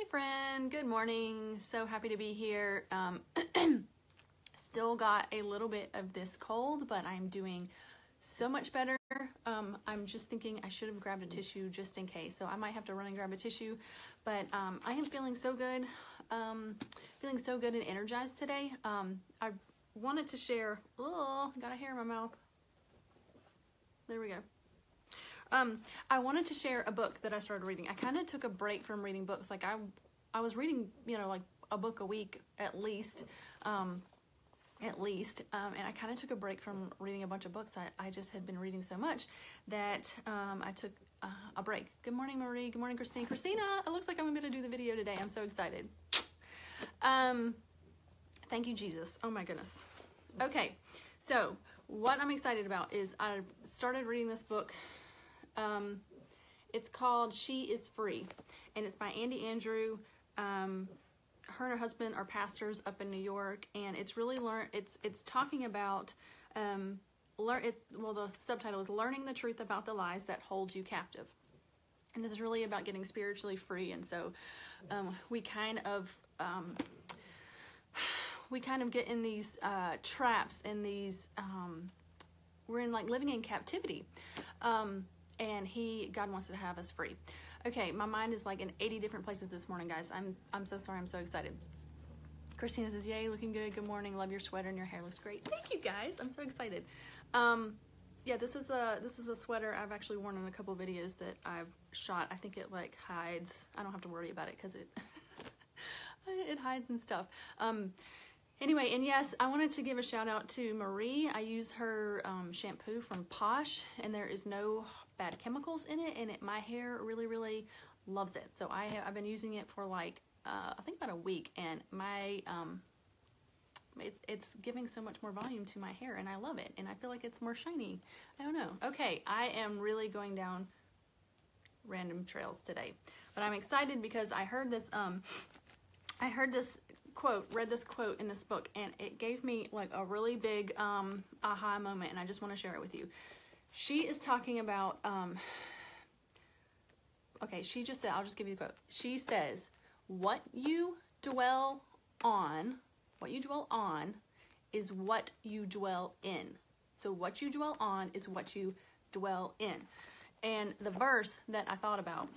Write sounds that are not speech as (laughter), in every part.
Hey, friend. Good morning. So happy to be here. Um, (clears throat) still got a little bit of this cold, but I'm doing so much better. Um, I'm just thinking I should have grabbed a tissue just in case. So I might have to run and grab a tissue, but um, I am feeling so good. Um, feeling so good and energized today. Um, I wanted to share. Oh, got a hair in my mouth. There we go. Um, I wanted to share a book that I started reading. I kind of took a break from reading books. Like I, I was reading, you know, like a book a week at least, um, at least. Um, and I kind of took a break from reading a bunch of books. I, I just had been reading so much that um, I took uh, a break. Good morning, Marie. Good morning, Christine. Christina, it looks like I'm going to do the video today. I'm so excited. Um, thank you, Jesus. Oh my goodness. Okay, so what I'm excited about is I started reading this book um, it's called She is Free, and it's by Andi Andrew. Um, her and her husband are pastors up in New York, and it's really learn. It's it's talking about um, learn. It, well, the subtitle is "Learning the Truth About the Lies That Hold You Captive," and this is really about getting spiritually free. And so, um, we kind of um, we kind of get in these uh, traps and these um, we're in like living in captivity. Um, and he God wants to have us free. Okay, my mind is like in 80 different places this morning, guys. I'm I'm so sorry. I'm so excited. Christina says, "Yay, looking good. Good morning. Love your sweater and your hair looks great. Thank you, guys. I'm so excited." Um, yeah, this is a this is a sweater I've actually worn in a couple videos that I've shot. I think it like hides. I don't have to worry about it because it (laughs) it hides and stuff. Um, Anyway, and yes, I wanted to give a shout out to Marie. I use her um, shampoo from Posh, and there is no bad chemicals in it, and it, my hair really, really loves it. So I have, I've been using it for like, uh, I think about a week, and my, um, it's, it's giving so much more volume to my hair, and I love it, and I feel like it's more shiny. I don't know. Okay, I am really going down random trails today, but I'm excited because I heard this, um, I heard this quote, read this quote in this book, and it gave me like a really big um, aha moment, and I just want to share it with you. She is talking about, um, (sighs) okay, she just said, I'll just give you the quote. She says, What you dwell on, what you dwell on is what you dwell in. So, what you dwell on is what you dwell in. And the verse that I thought about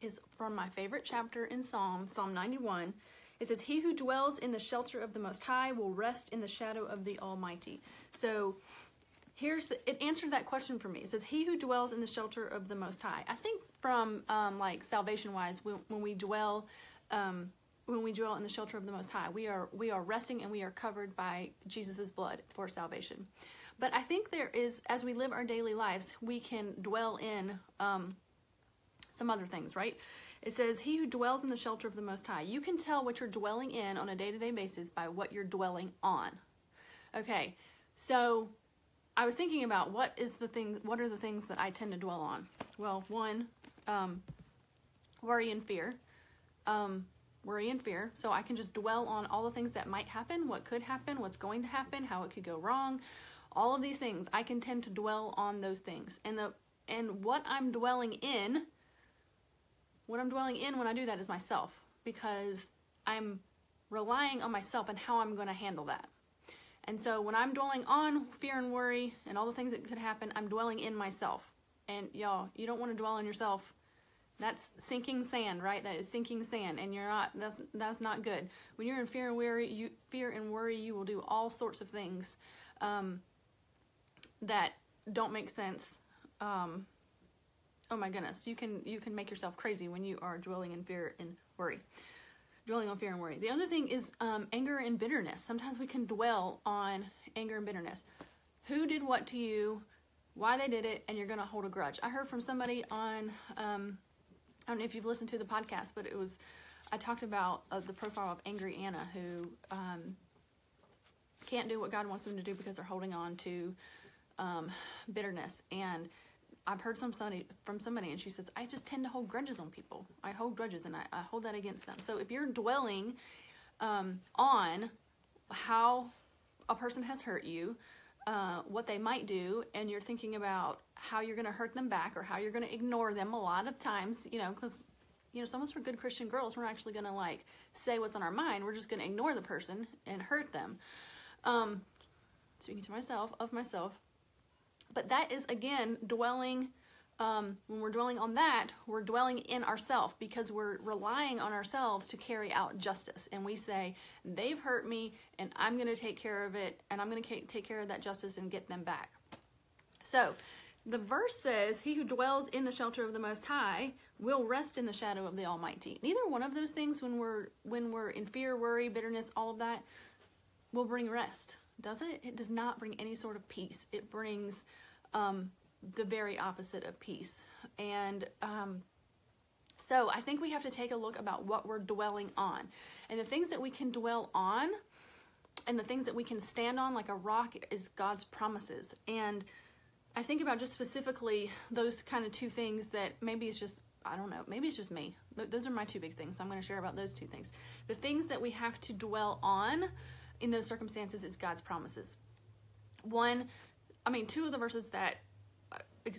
is from my favorite chapter in Psalm, Psalm 91. It says, He who dwells in the shelter of the Most High will rest in the shadow of the Almighty. So, here's the, it answered that question for me. It says, "He who dwells in the shelter of the Most High." I think from um, like salvation wise, when, when we dwell, um, when we dwell in the shelter of the Most High, we are we are resting and we are covered by Jesus' blood for salvation. But I think there is, as we live our daily lives, we can dwell in um, some other things, right? It says, He who dwells in the shelter of the Most High. You can tell what you're dwelling in on a day to day basis by what you're dwelling on. Okay, so I was thinking about what is the thing, what are the things that I tend to dwell on? Well, one, um, worry and fear. Um, worry and fear. So I can just dwell on all the things that might happen, what could happen, what's going to happen, how it could go wrong. All of these things, I can tend to dwell on those things. And the and what I'm dwelling in, what I'm dwelling in when I do that is myself because I'm relying on myself and how I'm going to handle that. And so when I'm dwelling on fear and worry and all the things that could happen, I'm dwelling in myself. And y'all, you don't want to dwell on yourself. That's sinking sand, right? That is sinking sand, and you're not. That's that's not good. When you're in fear and worry, you fear and worry, you will do all sorts of things um, that don't make sense. Um, oh my goodness, you can you can make yourself crazy when you are dwelling in fear and worry dwelling on fear and worry. The other thing is um, anger and bitterness. Sometimes we can dwell on anger and bitterness. Who did what to you, why they did it, and you're going to hold a grudge. I heard from somebody on, um, I don't know if you've listened to the podcast, but it was, I talked about uh, the profile of Angry Anna who um, can't do what God wants them to do because they're holding on to um, bitterness. And I've heard some somebody from somebody, and she says, "I just tend to hold grudges on people. I hold grudges, and I, I hold that against them." So if you're dwelling um, on how a person has hurt you, uh, what they might do, and you're thinking about how you're going to hurt them back or how you're going to ignore them, a lot of times, you know, because you know, someone's for good Christian girls. We're not actually going to like say what's on our mind. We're just going to ignore the person and hurt them. Um, speaking to myself, of myself. But that is, again, dwelling. Um, when we're dwelling on that, we're dwelling in ourself because we're relying on ourselves to carry out justice. And we say, they've hurt me and I'm going to take care of it and I'm going to take care of that justice and get them back. So the verse says, He who dwells in the shelter of the Most High will rest in the shadow of the Almighty. Neither one of those things, when we're when we're in fear, worry, bitterness, all of that, will bring rest. Does it? It does not bring any sort of peace. It brings um, the very opposite of peace. And um, so I think we have to take a look about what we're dwelling on, and the things that we can dwell on, and the things that we can stand on like a rock is God's promises and I think about just specifically those kind of two things that maybe it's just, I don't know, maybe it's just me. Those are my two big things. So I'm going to share about those two things. The things that we have to dwell on in those circumstances is God's promises. One, I mean, two of the verses that,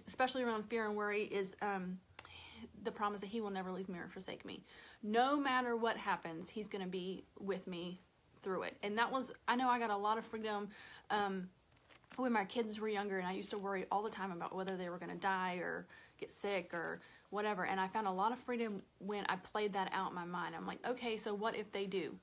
especially around fear and worry, is um, the promise that He will never leave me or forsake me. No matter what happens, He's going to be with me through it. And that was, I know I got a lot of freedom. Um, when my kids were younger and I used to worry all the time about whether they were going to die or get sick or whatever. And I found a lot of freedom when I played that out in my mind. I'm like, okay, so what if they do?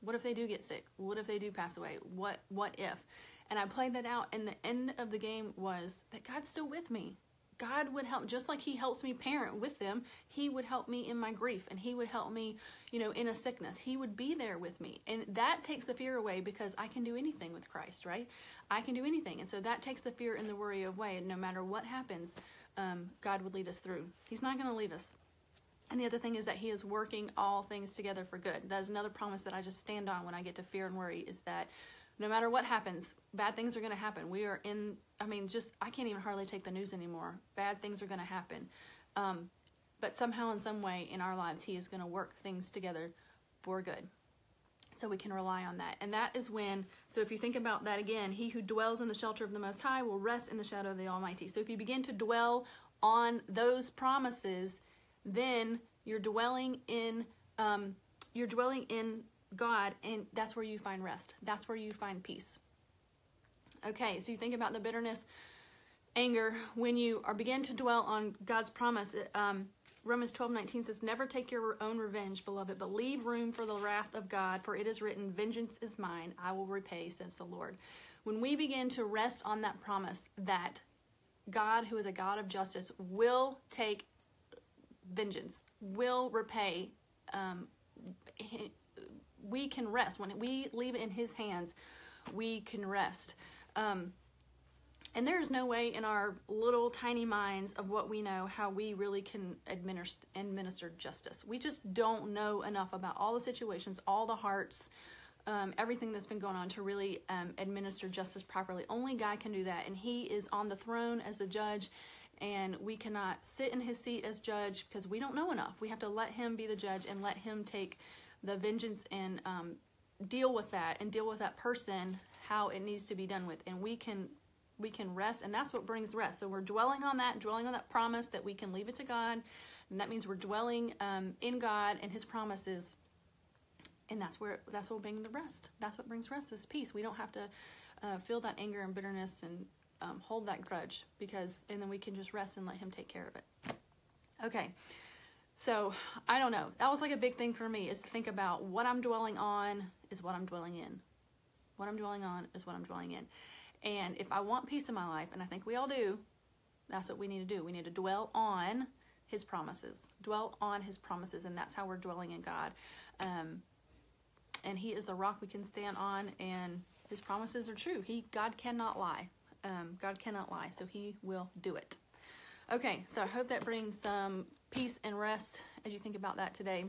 What if they do get sick? What if they do pass away? What what if? And I played that out and the end of the game was that God's still with me. God would help, just like He helps me parent with them, He would help me in my grief and He would help me, you know, in a sickness. He would be there with me. And that takes the fear away because I can do anything with Christ, right? I can do anything. And so that takes the fear and the worry away. And no matter what happens, um, God would lead us through. He's not going to leave us. And the other thing is that He is working all things together for good. That is another promise that I just stand on when I get to fear and worry is that no matter what happens, bad things are going to happen. We are in, I mean, just, I can't even hardly take the news anymore. Bad things are going to happen. Um, but somehow, in some way, in our lives, He is going to work things together for good. So we can rely on that. And that is when, so if you think about that again, he who dwells in the shelter of the Most High will rest in the shadow of the Almighty. So if you begin to dwell on those promises, then you're dwelling in, um, you're dwelling in God, and that's where you find rest. That's where you find peace. Okay, so you think about the bitterness, anger, when you are begin to dwell on God's promise. Um, Romans 12, 19 says, Never take your own revenge, beloved, but leave room for the wrath of God, for it is written, Vengeance is mine, I will repay, says the Lord. When we begin to rest on that promise that God, who is a God of justice, will take vengeance, will repay um, we can rest. When we leave it in His hands, we can rest. Um, and there's no way in our little tiny minds of what we know how we really can administer, administer justice. We just don't know enough about all the situations, all the hearts, um, everything that's been going on to really um, administer justice properly. Only God can do that, and He is on the throne as the judge, and we cannot sit in His seat as judge because we don't know enough. We have to let Him be the judge and let Him take the vengeance and um, deal with that and deal with that person how it needs to be done with. And we can we can rest and that's what brings rest. So we're dwelling on that dwelling on that promise that we can leave it to god and that means we're dwelling um, in god and his promises. And that's where that's what brings the rest. That's what brings rest is peace. We don't have to uh, feel that anger and bitterness and um, hold that grudge because and then we can just rest and let him take care of it okay so I don't know. That was like a big thing for me is to think about what I'm dwelling on is what I'm dwelling in. What I'm dwelling on is what I'm dwelling in. And if I want peace in my life, and I think we all do, that's what we need to do. We need to dwell on his promises. Dwell on his promises, and that's how we're dwelling in God. Um, and he is the rock we can stand on, and his promises are true. He God cannot lie. Um, God cannot lie, so he will do it. Okay, so I hope that brings some peace and rest as you think about that today.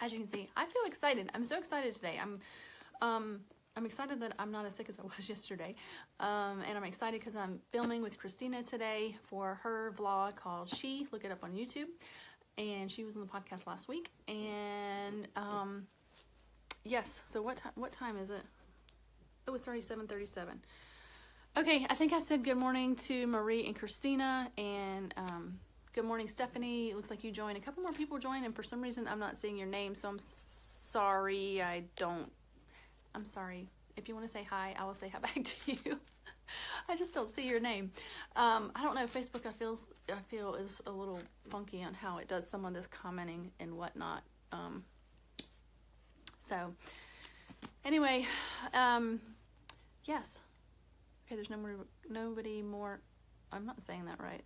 As you can see, I feel excited. I'm so excited today. I'm um, I'm excited that I'm not as sick as I (laughs) was yesterday. Um, and I'm excited because I'm filming with Christina today for her vlog called She. Look it up on YouTube. And she was on the podcast last week. And um, yes, so what, time? what time is it? Oh, it's already 7.37. Okay, I think I said good morning to Marie and Christina. And um, Good morning, Stephanie. It looks like you joined. A couple more people joined, and for some reason, I'm not seeing your name, so I'm sorry. I don't. I'm sorry. If you want to say hi, I will say hi (laughs) back to you. I just don't see your name. Um, I don't know. Facebook, I feels I feel is a little funky on how it does some of this commenting and whatnot. Um, so, anyway, um, yes. Okay, there's no more, nobody more. I'm not saying that right.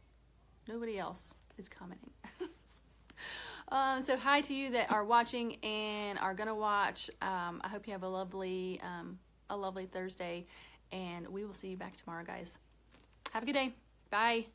Nobody else is commenting. (laughs) um, so hi to you that are watching and are gonna watch. Um, I hope you have a lovely, um, a lovely Thursday, and we will see you back tomorrow, guys. Have a good day. Bye.